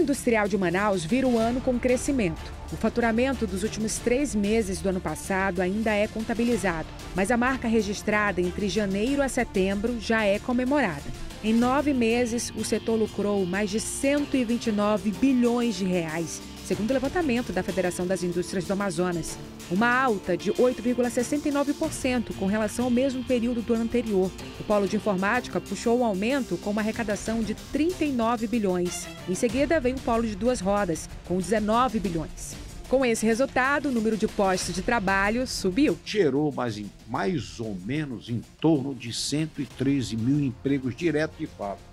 Industrial de Manaus vira o ano com crescimento. O faturamento dos últimos três meses do ano passado ainda é contabilizado, mas a marca registrada entre janeiro a setembro já é comemorada. Em nove meses, o setor lucrou mais de 129 bilhões de reais, segundo o levantamento da Federação das Indústrias do Amazonas. Uma alta de 8,69% com relação ao mesmo período do ano anterior. O polo de informática puxou o aumento com uma arrecadação de 39 bilhões. Em seguida, veio o polo de duas rodas, com 19 bilhões. Com esse resultado, o número de postos de trabalho subiu. Gerou mais, mais ou menos em torno de 113 mil empregos diretos de fábrica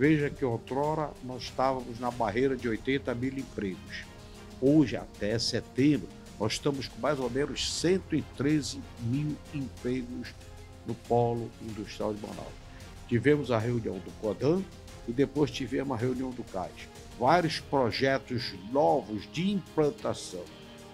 Veja que outrora nós estávamos na barreira de 80 mil empregos. Hoje, até setembro, nós estamos com mais ou menos 113 mil empregos no polo industrial de Manaus. Tivemos a reunião do CODAN e depois tivemos a reunião do CAIS. Vários projetos novos de implantação,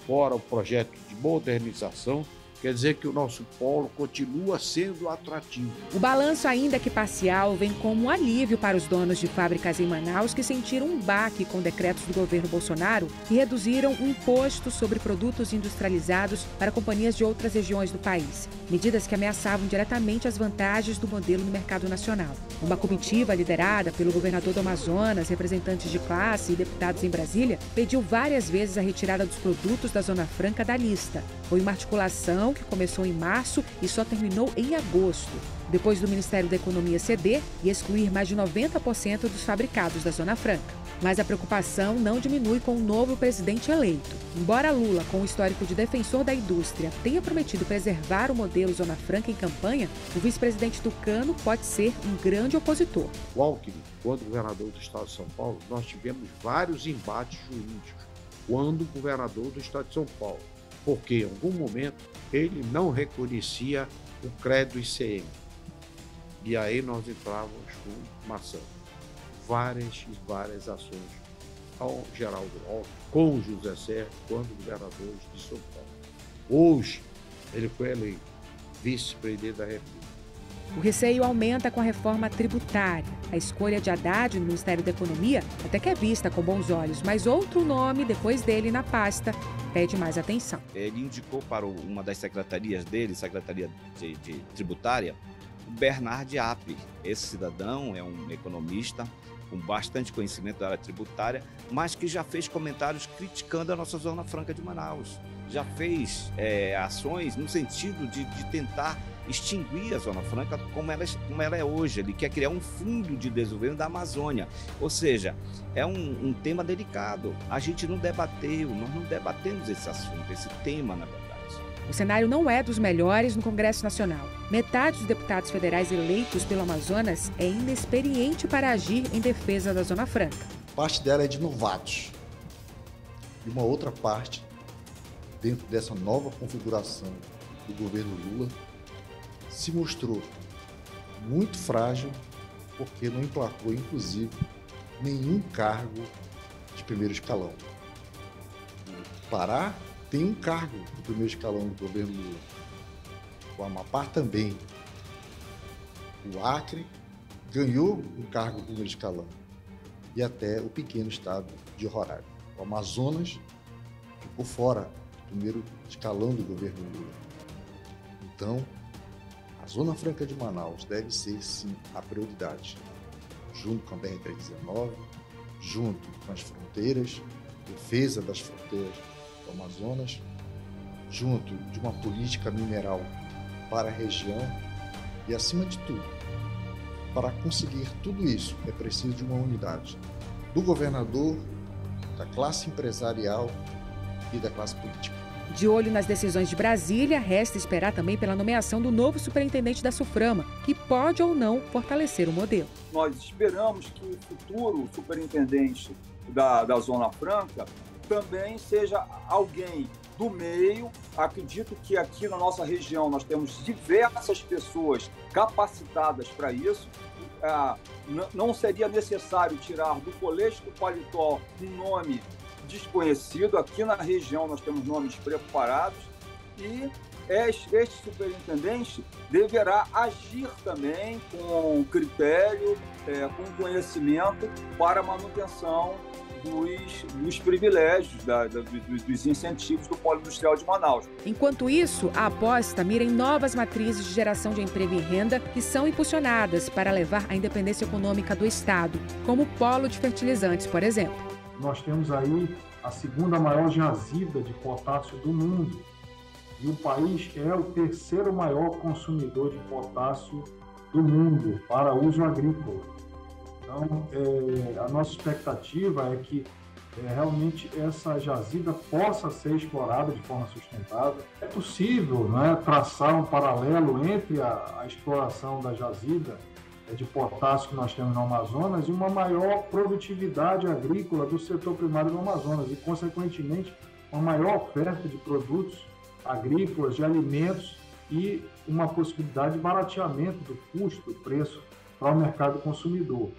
fora o projeto de modernização Quer dizer que o nosso polo continua sendo atrativo. O balanço, ainda que parcial, vem como um alívio para os donos de fábricas em Manaus que sentiram um baque com decretos do governo Bolsonaro que reduziram o imposto sobre produtos industrializados para companhias de outras regiões do país. Medidas que ameaçavam diretamente as vantagens do modelo no mercado nacional. Uma comitiva liderada pelo governador do Amazonas, representantes de classe e deputados em Brasília, pediu várias vezes a retirada dos produtos da Zona Franca da lista. Foi uma articulação que começou em março e só terminou em agosto, depois do Ministério da Economia ceder e excluir mais de 90% dos fabricados da Zona Franca. Mas a preocupação não diminui com o novo presidente eleito. Embora Lula, com o histórico de defensor da indústria, tenha prometido preservar o modelo Zona Franca em campanha, o vice-presidente Tucano pode ser um grande opositor. O Alckmin, quando governador do estado de São Paulo, nós tivemos vários embates jurídicos. Quando governador do estado de São Paulo, porque em algum momento ele não reconhecia o crédito ICM. E aí nós entrávamos com maçã várias e várias ações ao Geraldo Alckmin, com José Serra, quando governador de São Paulo. Hoje, ele foi eleito vice-presidente da República. O receio aumenta com a reforma tributária. A escolha de Haddad no Ministério da Economia até que é vista com bons olhos, mas outro nome depois dele na pasta pede mais atenção. Ele indicou para uma das secretarias dele, Secretaria de, de Tributária, o Bernard App. Esse cidadão é um economista com bastante conhecimento da área tributária, mas que já fez comentários criticando a nossa Zona Franca de Manaus. Já fez é, ações no sentido de, de, tentar extinguir a Zona Franca como ela, como ela é hoje. Ele quer criar um fundo de desenvolvimento da Amazônia. Ou seja, é um, um tema delicado. A gente não debateu, nós não debatemos esse assunto, esse tema, na verdade. O cenário não é dos melhores no Congresso Nacional. Metade dos deputados federais eleitos pelo Amazonas é inexperiente para agir em defesa da Zona Franca. Parte dela é de novatos. E uma outra parte, dentro dessa nova configuração do governo Lula, se mostrou muito frágil porque não emplacou, inclusive, nenhum cargo de primeiro escalão. Pará tem um cargo no primeiro escalão do governo Lula. O Amapá também. O Acre ganhou um cargo no primeiro escalão. E até o pequeno estado de Roraima. O Amazonas ficou fora do primeiro escalão do governo Lula. Então, a Zona Franca de Manaus deve ser, sim, a prioridade, junto com a BR-319, junto com as fronteiras, defesa das fronteiras do Amazonas, junto de uma política mineral para a região e, acima de tudo, para conseguir tudo isso é preciso de uma unidade do governador, da classe empresarial e da classe política. De olho nas decisões de Brasília, resta esperar também pela nomeação do novo superintendente da Suframa, que pode ou não fortalecer o modelo. Nós esperamos que o futuro superintendente da, da Zona Franca também seja alguém do meio. Acredito que aqui na nossa região nós temos diversas pessoas capacitadas para isso. Ah, não seria necessário tirar do colete do paletó um nome desconhecido. Aqui na região nós temos nomes preparados e este superintendente deverá agir também com critério, é, com conhecimento para manutenção dos, dos privilégios, da, da, dos, dos, incentivos do polo industrial de Manaus. Enquanto isso, a aposta mira em novas matrizes de geração de emprego e renda que são impulsionadas para levar a independência econômica do Estado, como o polo de fertilizantes, por exemplo. Nós temos aí a segunda maior jazida de potássio do mundo. E o país é o terceiro maior consumidor de potássio do mundo para uso agrícola. Então, é, a nossa expectativa é que é, realmente essa jazida possa ser explorada de forma sustentável. É possível né, traçar um paralelo entre a, a exploração da jazida é, de potássio que nós temos no Amazonas e uma maior produtividade agrícola do setor primário do Amazonas e, consequentemente, uma maior oferta de produtos agrícolas, de alimentos e uma possibilidade de barateamento do custo, do preço para o mercado consumidor.